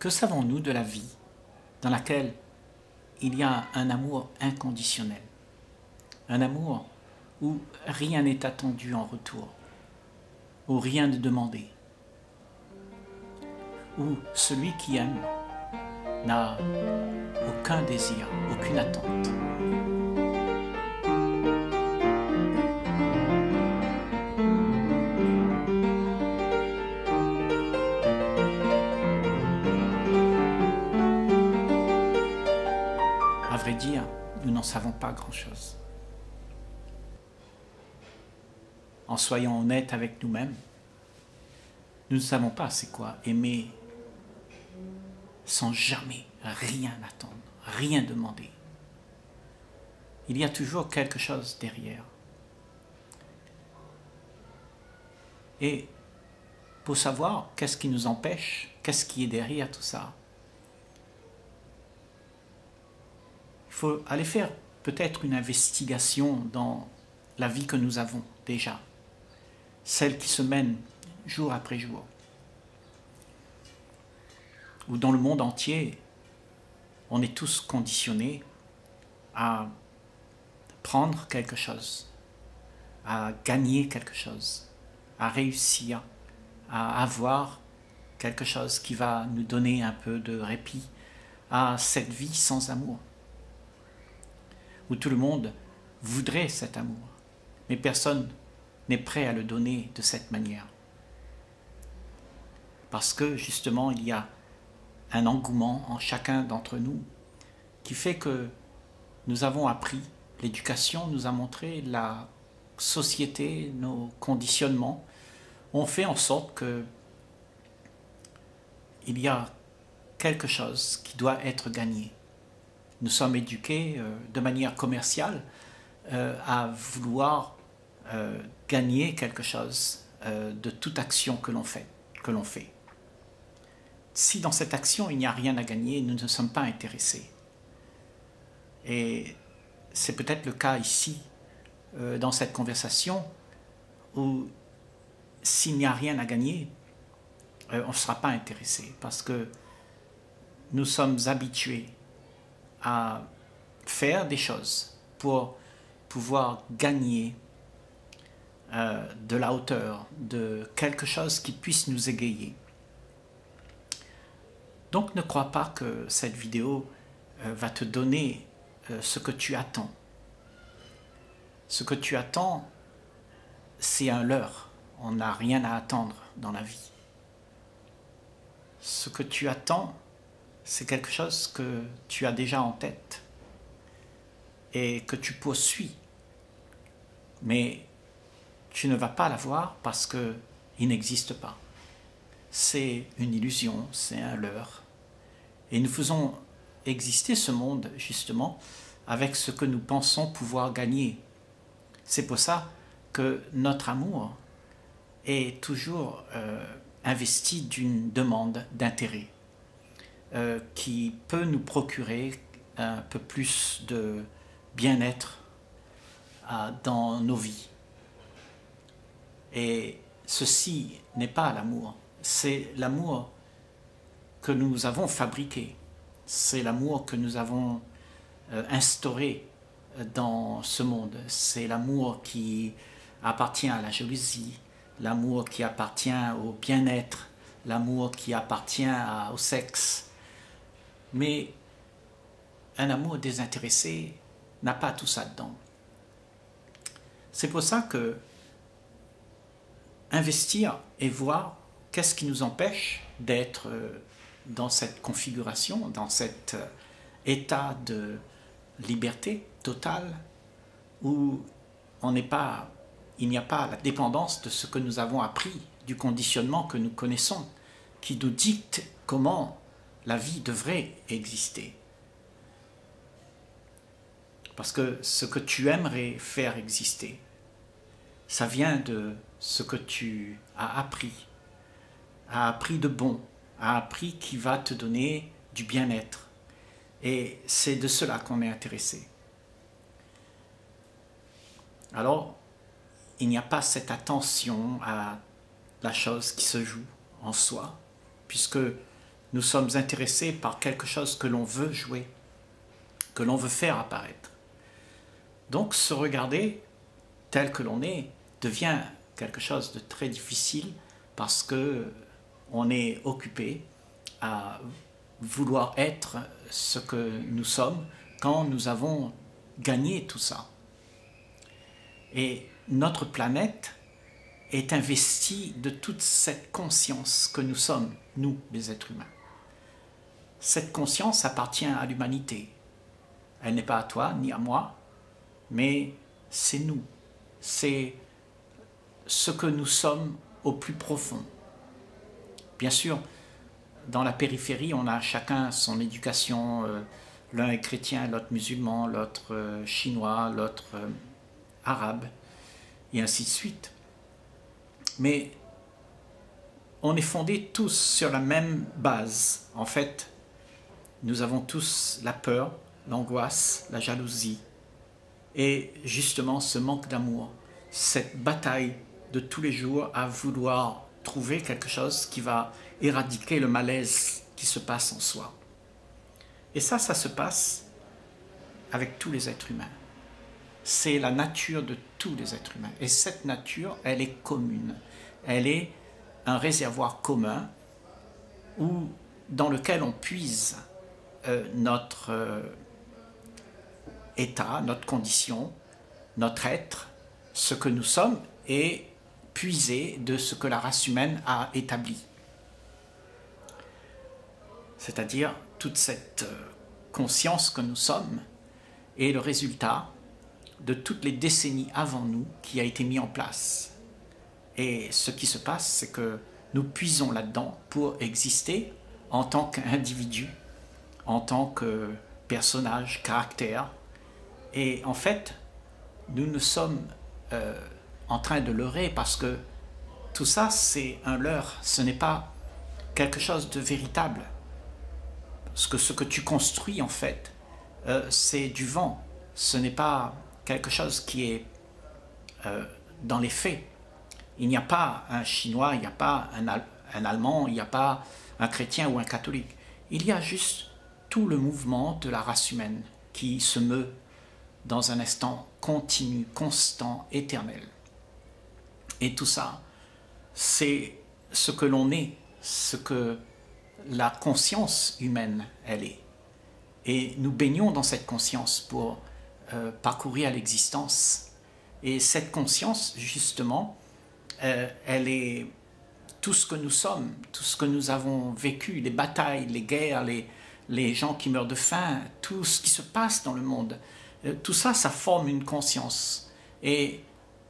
Que savons-nous de la vie dans laquelle il y a un amour inconditionnel? Un amour où rien n'est attendu en retour, où rien n'est demandé, où celui qui aime n'a aucun désir, aucune attente. Savons pas grand-chose. En soyant honnêtes avec nous-mêmes, nous ne savons pas c'est quoi aimer sans jamais rien attendre, rien demander. Il y a toujours quelque chose derrière. Et pour savoir qu'est-ce qui nous empêche, qu'est-ce qui est derrière tout ça, il faut aller faire peut-être une investigation dans la vie que nous avons déjà, celle qui se mène jour après jour ou dans le monde entier, on est tous conditionnés à prendre quelque chose, à gagner quelque chose, à réussir, à avoir quelque chose qui va nous donner un peu de répit à cette vie sans amour, où tout le monde voudrait cet amour, mais personne n'est prêt à le donner de cette manière. Parce que justement, il y a un engouement en chacun d'entre nous qui fait que nous avons appris, l'éducation nous a montré, la société, nos conditionnements ont fait en sorte que il y a quelque chose qui doit être gagné. Nous sommes éduqués euh, de manière commerciale euh, à vouloir euh, gagner quelque chose de toute action que l'on fait. Si dans cette action il n'y a rien à gagner, nous ne sommes pas intéressés. Et c'est peut-être le cas ici, dans cette conversation, où s'il n'y a rien à gagner, on ne sera pas intéressé, parce que nous sommes habitués à faire des choses pour pouvoir gagner euh, de la hauteur, de quelque chose qui puisse nous égayer. Donc ne crois pas que cette vidéo euh, va te donner euh, ce que tu attends. Ce que tu attends, c'est un leurre. On n'a rien à attendre dans la vie. Ce que tu attends, c'est quelque chose que tu as déjà en tête et que tu poursuis. Mais tu ne vas pas l'avoir parce qu'il n'existe pas c'est une illusion, c'est un leurre. Et nous faisons exister ce monde, justement, avec ce que nous pensons pouvoir gagner. C'est pour ça que notre amour est toujours euh, investi d'une demande d'intérêt euh, qui peut nous procurer un peu plus de bien-être euh, dans nos vies. Et ceci n'est pas l'amour c'est l'amour que nous avons fabriqué, c'est l'amour que nous avons euh, instauré dans ce monde, c'est l'amour qui appartient à la jalousie, l'amour qui appartient au bien-être, l'amour qui appartient au sexe. Mais un amour désintéressé n'a pas tout ça dedans. C'est pour ça que investir et voir qu'est-ce qui nous empêche d'être euh, dans cette configuration, dans cet euh, état de liberté totale où on n'est pas, il n'y a pas la dépendance de ce que nous avons appris, du conditionnement que nous connaissons, qui nous dicte comment la vie devrait exister. Parce que ce que tu aimerais faire exister, ça vient de ce que tu as appris a appris de bon, a appris qui va te donner du bien-être. Et c'est de cela qu'on est intéressé. Alors, il n'y a pas cette attention à la chose qui se joue en soi, puisque nous sommes intéressés par quelque chose que l'on veut jouer, que l'on veut faire apparaître. Donc se regarder tel que l'on est devient quelque chose de très difficile parce que on est occupé à vouloir être ce que nous sommes quand nous avons gagné tout ça. Et notre planète est investie de toute cette conscience que nous sommes, nous, les êtres humains. Cette conscience appartient à l'humanité. Elle n'est pas à toi ni à moi, mais c'est nous. C'est ce que nous sommes au plus profond. Bien sûr, dans la périphérie, on a chacun son éducation. Euh, l'un est chrétien, l'autre musulman, l'autre euh, chinois, l'autre euh, arabe, et ainsi de suite. Mais on est fondés tous sur la même base. En fait, nous avons tous la peur, l'angoisse, la jalousie, et justement ce manque d'amour, cette bataille de tous les jours à vouloir trouver quelque chose qui va éradiquer le malaise qui se passe en soi. Et ça, ça se passe avec tous les êtres humains. C'est la nature de tous les êtres humains. Et cette nature, elle est commune. Elle est un réservoir commun où, dans lequel on puise euh, notre euh, état, notre condition, notre être, ce que nous sommes, et puiser de ce que la race humaine a établi. C'est-à-dire toute cette euh, conscience que nous sommes est le résultat de toutes les décennies avant nous qui a été mis en place. Et ce qui se passe, c'est que nous puisons là-dedans pour exister en tant qu'individu, en tant que personnage, caractère. Et en fait, nous ne sommes euh, en train de leurrer parce que tout ça, c'est un leurre, ce n'est pas quelque chose de véritable. Parce que ce que tu construis, en fait, euh, c'est du vent, ce n'est pas quelque chose qui est euh, dans les faits. Il n'y a pas un Chinois, il n'y a pas un Allemand, il n'y a pas un chrétien ou un catholique. Il y a juste tout le mouvement de la race humaine qui se meut dans un instant continu, constant, éternel. Et tout ça, c'est ce que l'on est, ce que la conscience humaine, elle est. Et nous baignons dans cette conscience pour euh, parcourir l'existence. Et cette conscience, justement, euh, elle est tout ce que nous sommes, tout ce que nous avons vécu, les batailles, les guerres, les, les gens qui meurent de faim, tout ce qui se passe dans le monde. Euh, tout ça, ça forme une conscience. Et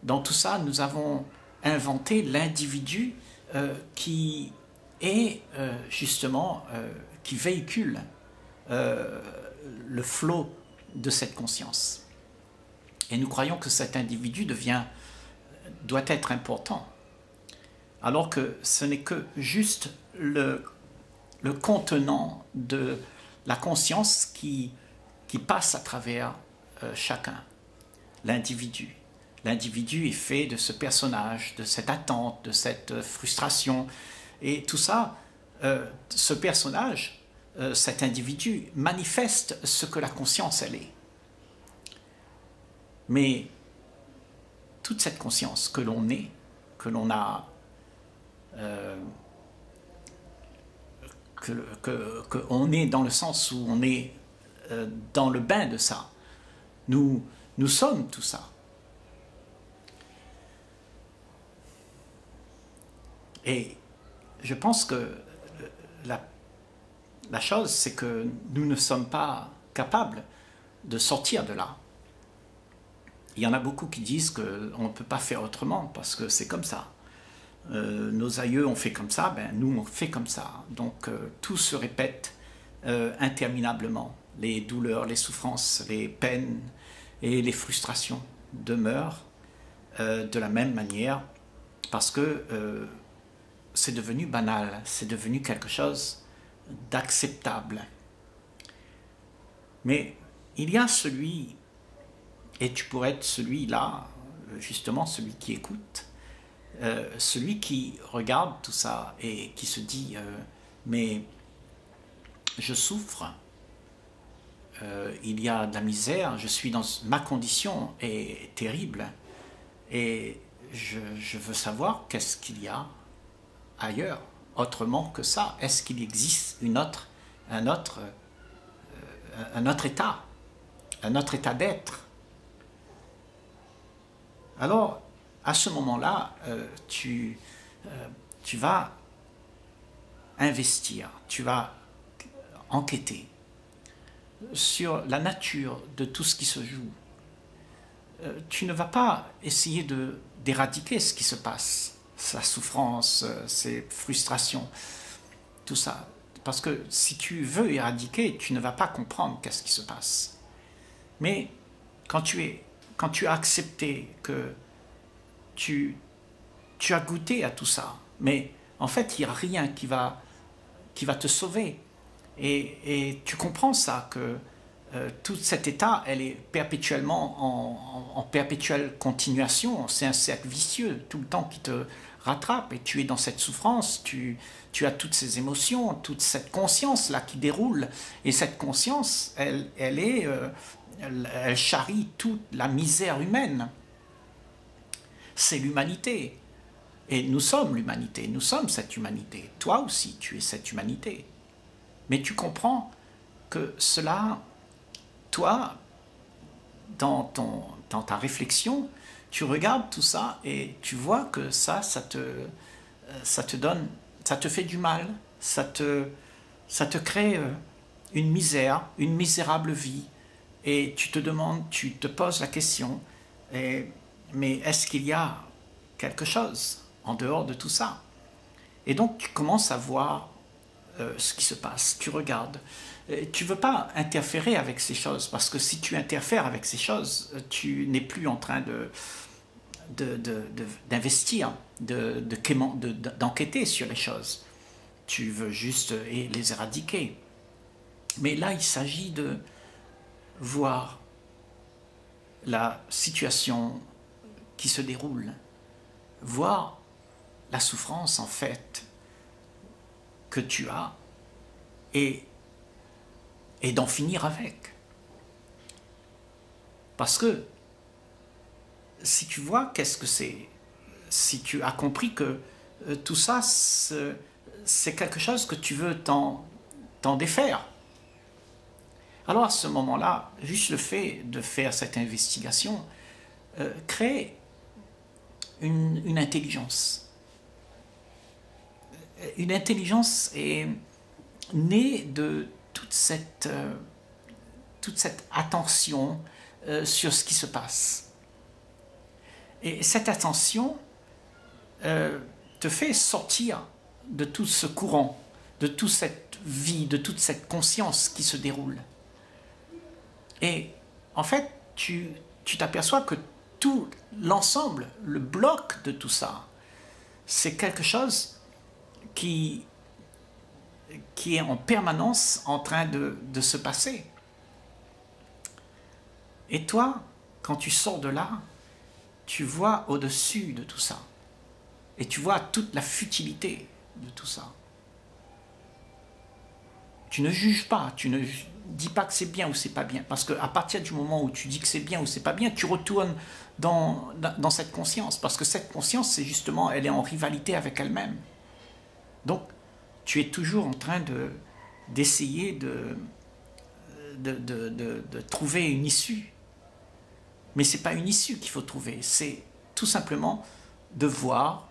dans tout ça, nous avons inventer l'individu euh, qui est euh, justement, qui véhicule le flot de cette conscience. Et nous croyons que cet individu devient, doit être important, alors que ce n'est que juste le, le contenant de la conscience qui, qui passe à travers chacun, l'individu. L'individu est fait de ce personnage, de cette attente, de cette frustration. Et tout ça, euh, ce personnage, euh, cet individu, manifeste ce que la conscience, elle est. Mais toute cette conscience que l'on est, que l'on a, euh, que, que, est dans le sens où on est dans le bain de ça, nous, nous sommes tout ça. Et je pense que la, la chose, c'est que nous ne sommes pas capables de sortir de là. Il y en a beaucoup qui disent qu'on ne peut pas faire autrement parce que c'est comme ça. Euh, nos aïeux ont fait comme ça, ben nous on fait comme ça. Donc euh, tout se répète euh, interminablement. Les douleurs, les souffrances, les peines et les frustrations demeurent de la même manière parce que c'est devenu banal, c'est devenu quelque chose d'acceptable. Mais il y a celui, et tu pourrais être celui-là, justement celui qui écoute, euh, celui qui regarde tout ça et qui se dit, euh, mais je souffre, euh, il y a de la misère, je suis dans ma condition est terrible et je, veux savoir qu'est-ce qu'il y a ailleurs, autrement que ça. Est-ce qu'il existe une autre, un, autre, un autre état, un autre état d'être? Alors, à ce moment-là, euh, tu, tu vas investir, tu vas enquêter sur la nature de tout ce qui se joue. Euh, tu ne vas pas essayer d'éradiquer ce qui se passe, sa souffrance, euh, ses frustrations, tout ça. Parce que si tu veux éradiquer, tu ne vas pas comprendre qu'est-ce qui se passe. Mais quand tu, es, quand tu as accepté que tu, tu as goûté à tout ça, mais en fait, il n'y a rien qui va, qui va te sauver. Et, tu comprends ça, que euh, tout cet état, elle est perpétuellement en, perpétuelle continuation. C'est un cercle vicieux, tout le temps qui te rattrape. Et tu es dans cette souffrance, tu, tu as toutes ces émotions, toute cette conscience-là qui déroule. Et cette conscience, elle, elle est... Euh, elle charrie toute la misère humaine. C'est l'humanité. Et nous sommes l'humanité, nous sommes cette humanité. Toi aussi, tu es cette humanité. Mais tu comprends que cela, toi, dans, ton, dans ta réflexion, tu regardes tout ça et tu vois que ça, ça te, ça te donne, ça te fait du mal, ça te, ça te crée euh, une misère, une misérable vie. Et tu te demandes, tu te poses la question, mais est-ce qu'il y a quelque chose en dehors de tout ça. Et donc tu commences à voir euh, ce qui se passe, tu regardes. tu ne veux pas interférer avec ces choses, parce que si tu interfères avec ces choses, tu n'es plus en train de, d'investir, de, d'enquêter sur les choses. Tu veux juste les éradiquer. Mais là, il s'agit de voir la situation qui se déroule, voir la souffrance en fait que tu as et, et d'en finir avec. Parce que si tu vois qu'est-ce que c'est, si tu as compris que euh, tout ça, c'est quelque chose que tu veux t'en défaire, alors à ce moment-là, juste le fait de faire cette investigation euh, crée une, intelligence une intelligence est née de toute cette, euh, toute cette attention euh, sur ce qui se passe. Et cette attention euh, te fait sortir de tout ce courant, de toute cette vie, de toute cette conscience qui se déroule. Et en fait, tu t'aperçois que tout l'ensemble, le bloc de tout ça, c'est quelque chose qui, est en permanence en train de, de se passer. Et toi, quand tu sors de là, tu vois au-dessus de tout ça. Et tu vois toute la futilité de tout ça. Tu ne juges pas, tu ne dis pas que c'est bien ou c'est pas bien. Parce qu'à partir du moment où tu dis que c'est bien ou c'est pas bien, tu retournes dans, dans cette conscience. Parce que cette conscience, c'est justement, elle est en rivalité avec elle-même. Donc, tu es toujours en train de, d'essayer de, de, de, trouver une issue. Mais ce n'est pas une issue qu'il faut trouver, c'est tout simplement de voir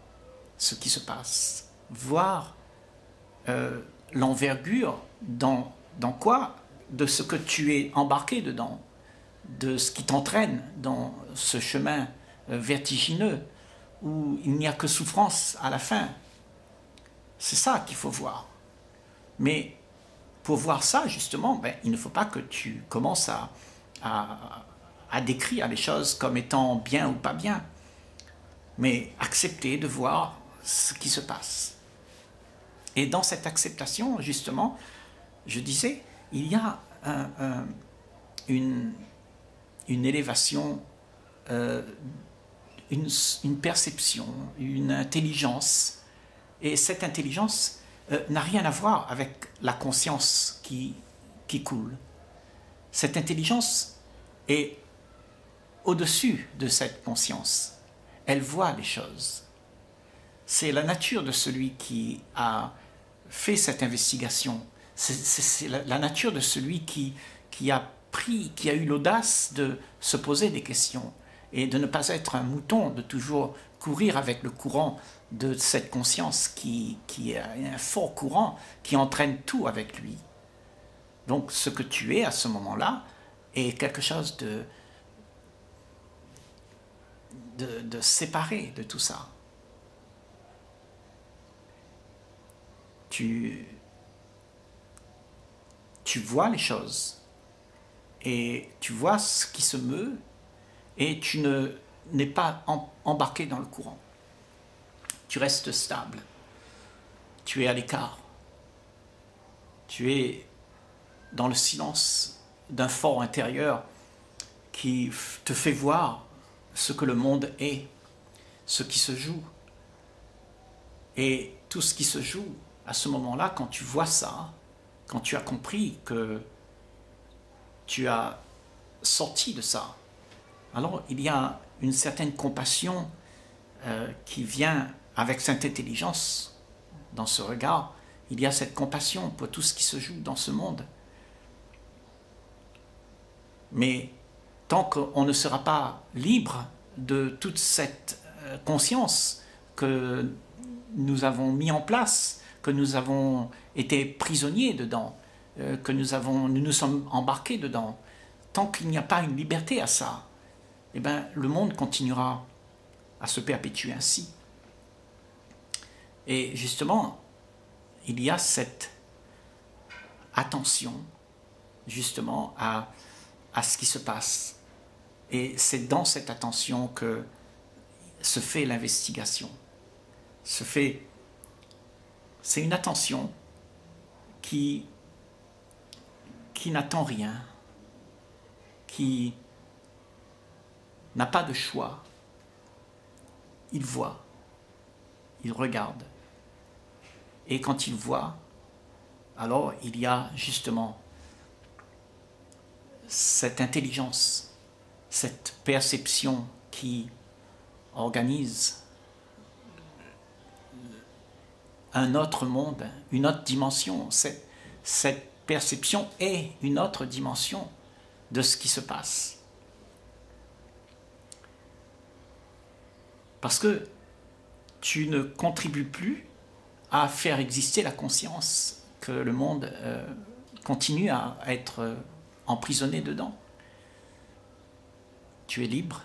ce qui se passe, voir euh, l'envergure dans, dans quoi De ce que tu es embarqué dedans, de ce qui t'entraîne dans ce chemin euh, vertigineux où il n'y a que souffrance à la fin, c'est ça qu'il faut voir. Mais pour voir ça, justement, ben, il ne faut pas que tu commences à, à, décrire les choses comme étant bien ou pas bien, mais accepter de voir ce qui se passe. Et dans cette acceptation, justement, je disais, il y a une, une, élévation, euh, une, perception, une intelligence et cette intelligence, euh, n'a rien à voir avec la conscience qui coule. Cette intelligence est au-dessus de cette conscience. Elle voit les choses. C'est la nature de celui qui a fait cette investigation. C'est la, nature de celui qui, qui a pris, qui a eu l'audace de se poser des questions et de ne pas être un mouton, de toujours courir avec le courant de cette conscience qui, qui est un fort courant qui entraîne tout avec lui. Donc ce que tu es à ce moment-là est quelque chose de, de, de séparé de tout ça. Tu, tu vois les choses et tu vois ce qui se meut et tu ne n'es pas embarqué dans le courant. Tu restes stable. Tu es à l'écart. Tu es dans le silence d'un fort intérieur qui te fait voir ce que le monde est, ce qui se joue. Et tout ce qui se joue à ce moment-là, quand tu vois ça, quand tu as compris que tu as sorti de ça, alors il y a une certaine compassion euh, qui vient avec cette intelligence dans ce regard. Il y a cette compassion pour tout ce qui se joue dans ce monde. Mais tant qu'on ne sera pas libre de toute cette euh, conscience que nous avons mis en place, que nous avons été prisonniers dedans, euh, que nous, avons, nous nous sommes embarqués dedans, tant qu'il n'y a pas une liberté à ça, eh bien, le monde continuera à se perpétuer ainsi. Et justement, il y a cette attention justement à, à ce qui se passe. Et c'est dans cette attention que se fait l'investigation. Se fait, c'est une attention qui, n'attend rien, qui n'a pas de choix. Il voit, il regarde. Et quand il voit, alors il y a justement cette intelligence, cette perception qui organise un autre monde, une autre dimension. Cette, cette perception est une autre dimension de ce qui se passe. Parce que tu ne contribues plus à faire exister la conscience que le monde euh, continue à être euh, emprisonné dedans. Tu es libre.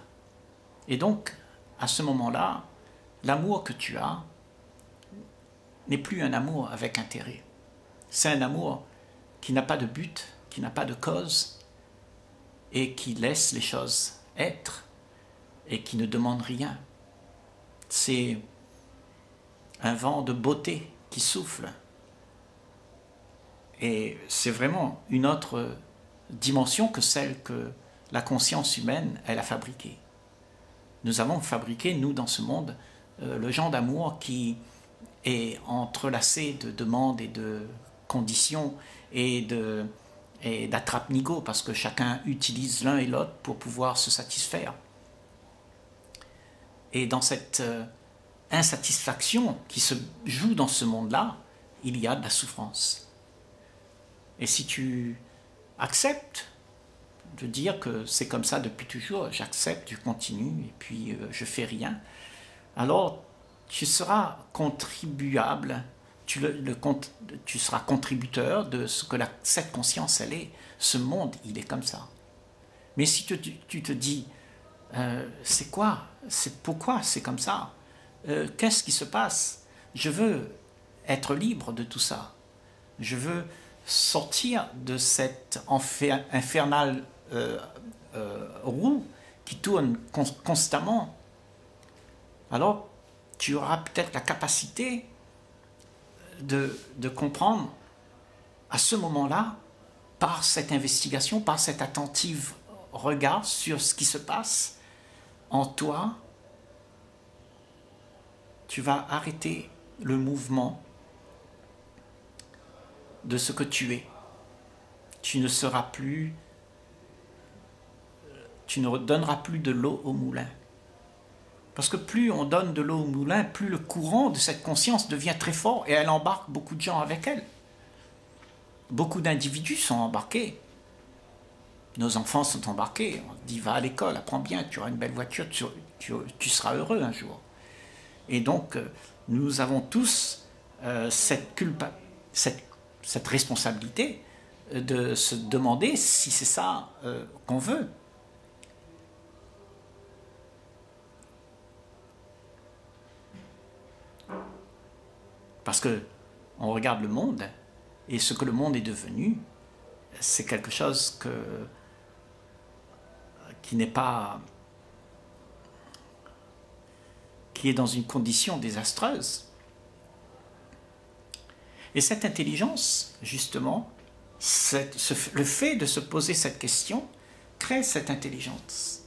Et donc, à ce moment-là, l'amour que tu as n'est plus un amour avec intérêt. C'est un amour qui n'a pas de but, qui n'a pas de cause, et qui laisse les choses être, et qui ne demande rien c'est un vent de beauté qui souffle. Et c'est vraiment une autre dimension que celle que la conscience humaine, elle a fabriquée. Nous avons fabriqué, nous, dans ce monde, euh, le genre d'amour qui est entrelacé de demandes et de conditions et de et d'attrape-nigo parce que chacun utilise l'un et l'autre pour pouvoir se satisfaire. Et dans cette euh, insatisfaction qui se joue dans ce monde-là, il y a de la souffrance. Et si tu acceptes de dire que c'est comme ça depuis toujours, j'accepte, je continue et puis euh, je fais rien, alors tu seras contribuable, tu, le, tu seras contributeur de ce que la, cette conscience elle est. Ce monde, il est comme ça. Mais si tu, tu te dis, euh, c'est quoi? C'est pourquoi c'est comme ça? Euh, Qu'est-ce qui se passe? Je veux être libre de tout ça. Je veux sortir de cette infernale euh, roue qui tourne constamment. Alors, tu auras peut-être la capacité de, comprendre à ce moment-là, par cette investigation, par cet attentive regard sur ce qui se passe, en toi, tu vas arrêter le mouvement de ce que tu es. Tu ne seras plus, tu ne donneras plus de l'eau au moulin. Parce que plus on donne de l'eau au moulin, plus le courant de cette conscience devient très fort et elle embarque beaucoup de gens avec elle. Beaucoup d'individus sont embarqués. Nos enfants sont embarqués. On dit va à l'école, apprends bien, tu auras une belle voiture, tu, seras heureux un jour. Et donc, euh, nous avons tous euh, cette, cette, responsabilité de se demander si c'est ça euh, qu'on veut. Parce que on regarde le monde et ce que le monde est devenu, c'est quelque chose qui n'est pas qui est dans une condition désastreuse. Et cette intelligence, justement, le fait de se poser cette question crée cette intelligence.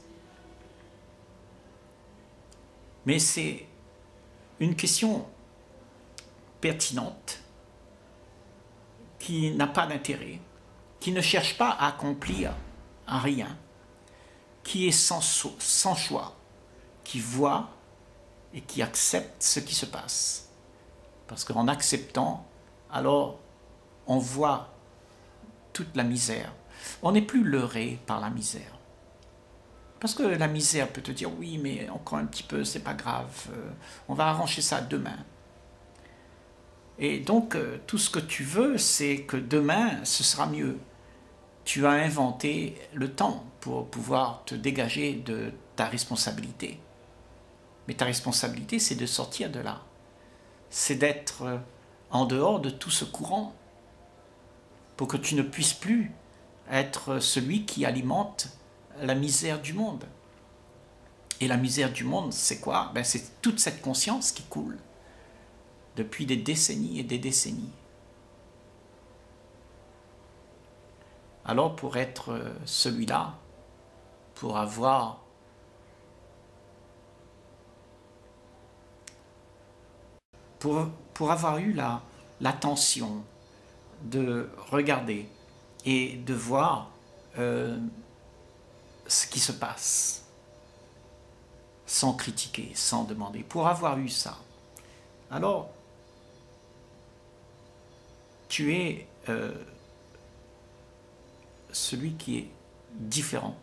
Mais c'est une question pertinente, qui n'a pas d'intérêt, qui ne cherche pas à accomplir rien, qui est sans, sans choix, qui voit et qui accepte ce qui se passe. Parce qu'en acceptant, alors on voit toute la misère. On n'est plus leurré par la misère. Parce que la misère peut te dire oui, mais encore un petit peu, c'est pas grave, euh, on va arranger ça demain. Et donc, euh, tout ce que tu veux, c'est que demain, ce sera mieux. Tu as inventé le temps pour pouvoir te dégager de ta responsabilité. Mais ta responsabilité, c'est de sortir de là. C'est d'être euh, en dehors de tout ce courant pour que tu ne puisses plus être celui qui alimente la misère du monde. Et la misère du monde, c'est quoi? Ben, C'est toute cette conscience qui coule depuis des décennies et des décennies. Alors pour être euh, celui-là, pour avoir pour, avoir eu l'attention de regarder et de voir euh, ce qui se passe sans critiquer, sans demander, pour avoir eu ça. Alors, tu es euh, celui qui est différent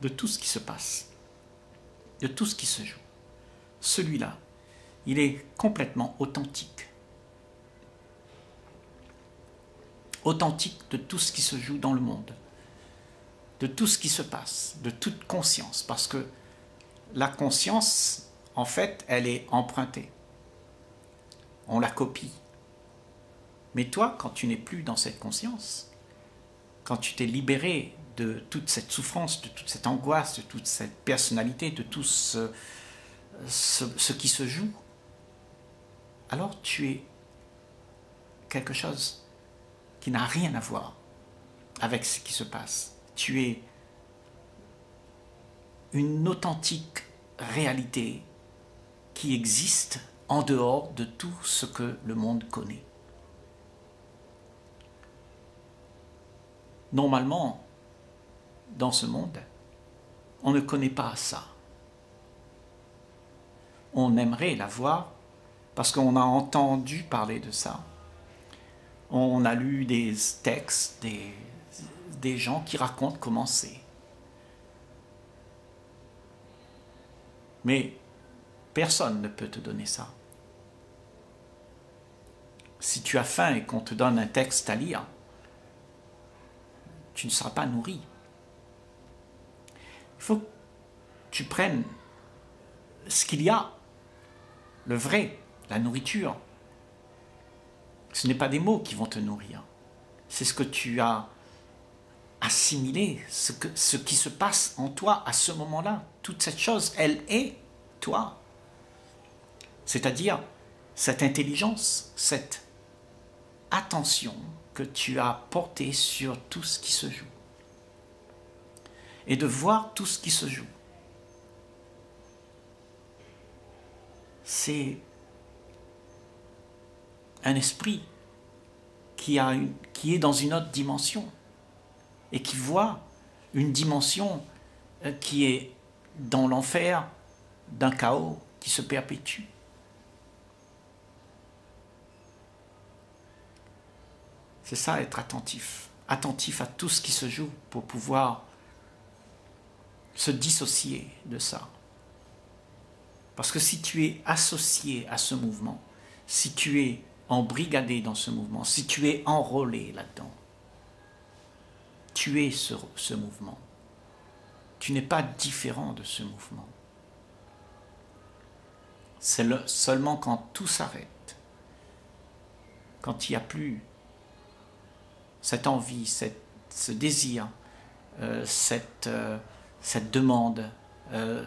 de tout ce qui se passe, de tout ce qui se joue. Celui-là, il est complètement authentique. Authentique de tout ce qui se joue dans le monde, de tout ce qui se passe, de toute conscience, parce que la conscience, en fait, elle est empruntée. On la copie. Mais toi, quand tu n'es plus dans cette conscience, quand tu t'es libéré de toute cette souffrance, de toute cette angoisse, de toute cette personnalité, de tout ce, qui se joue, alors tu es quelque chose qui n'a rien à voir avec ce qui se passe. Tu es une authentique réalité qui existe en dehors de tout ce que le monde connaît. Normalement, dans ce monde, on ne connaît pas ça. On aimerait l'avoir parce qu'on a entendu parler de ça. On a lu des textes, des, des gens qui racontent comment c'est. Mais personne ne peut te donner ça. Si tu as faim et qu'on te donne un texte à lire, tu ne seras pas nourri. Il faut que tu prennes ce qu'il y a, le vrai, la nourriture. Ce n'est pas des mots qui vont te nourrir. C'est ce que tu as assimilé, ce, que, qui se passe en toi à ce moment-là. Toute cette chose, elle est toi. C'est-à-dire cette intelligence, cette attention, que tu as porté sur tout ce qui se joue. Et de voir tout ce qui se joue. C'est un esprit qui, est dans une autre dimension et qui voit une dimension euh, qui est dans l'enfer d'un chaos qui se perpétue. C'est ça être attentif, attentif à tout ce qui se joue pour pouvoir se dissocier de ça. Parce que si tu es associé à ce mouvement, si tu es embrigadé dans ce mouvement, si tu es enrôlé là-dedans, tu es ce, ce mouvement. Tu n'es pas différent de ce mouvement. C'est seulement quand tout s'arrête, quand il n'y a plus cette envie, ce désir, euh, cette, euh, cette demande euh,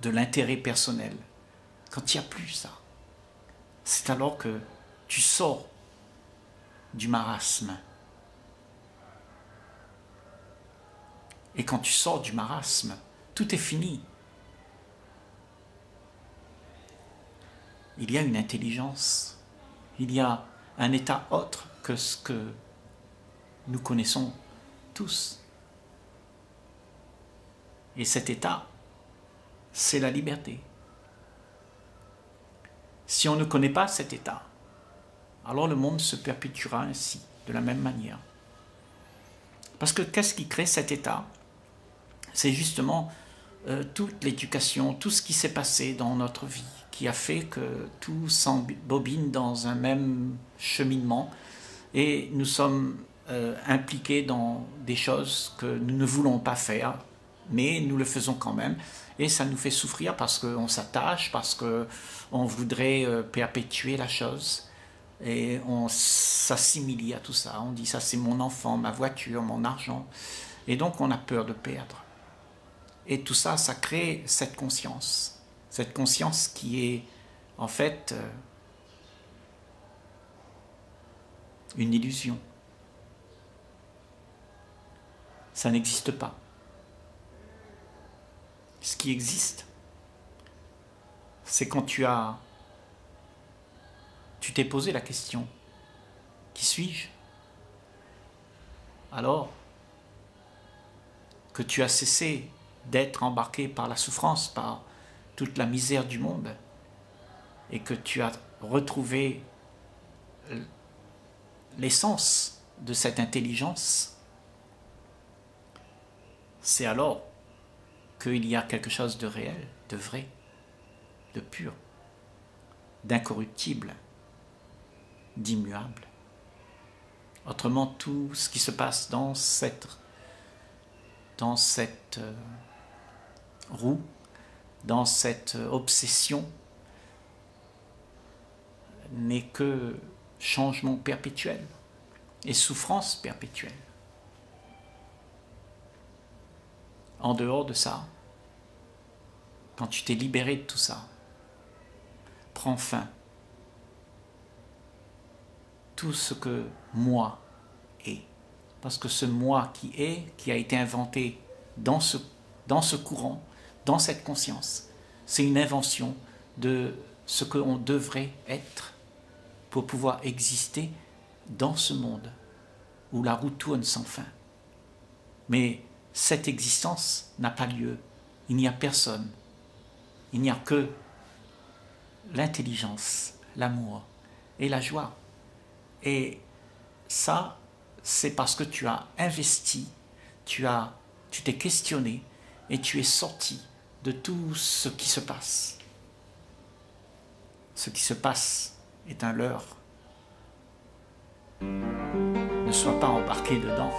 de l'intérêt personnel, quand il n'y a plus ça, c'est alors que tu sors du marasme. Et quand tu sors du marasme, tout est fini. Il y a une intelligence, il y a un état autre que ce que nous connaissons tous. Et cet état, c'est la liberté. Si on ne connaît pas cet état, alors le monde se perpétuera ainsi, de la même manière. Parce que qu'est-ce qui crée cet état? C'est justement euh, toute l'éducation, tout ce qui s'est passé dans notre vie, qui a fait que tout s'embobine dans un même cheminement et nous sommes euh, impliqués dans des choses que nous ne voulons pas faire, mais nous le faisons quand même et ça nous fait souffrir parce qu'on s'attache, parce qu'on voudrait euh, perpétuer la chose et on s'assimile à tout ça. On dit ça c'est mon enfant, ma voiture, mon argent. Et donc on a peur de perdre. Et tout ça, ça crée cette conscience. Cette conscience qui est en fait euh, une illusion. Ça n'existe pas ce qui existe, c'est quand tu as, tu t'es posé la question, qui suis-je? Alors que tu as cessé d'être embarqué par la souffrance, par toute la misère du monde, et que tu as retrouvé l'essence de cette intelligence, c'est alors qu'il y a quelque chose de réel, de vrai, de pur, d'incorruptible, d'immuable. Autrement, tout ce qui se passe dans cette, dans cette euh, roue, dans cette obsession, n'est que changement perpétuel et souffrance perpétuelle. en dehors de ça, quand tu t'es libéré de tout ça, prends fin. Tout ce que moi est. Parce que ce moi qui est, qui a été inventé dans ce, dans ce courant, dans cette conscience, c'est une invention de ce qu'on devrait être pouvoir exister dans ce monde où la roue tourne sans fin. Mais cette existence n'a pas lieu. Il n'y a personne. Il n'y a que l'intelligence, l'amour et la joie. Et ça, c'est parce que tu as investi, tu as, tu t'es questionné et tu es sorti de tout ce qui se passe. Ce qui se passe est un leurre. Ne sois pas embarqué dedans.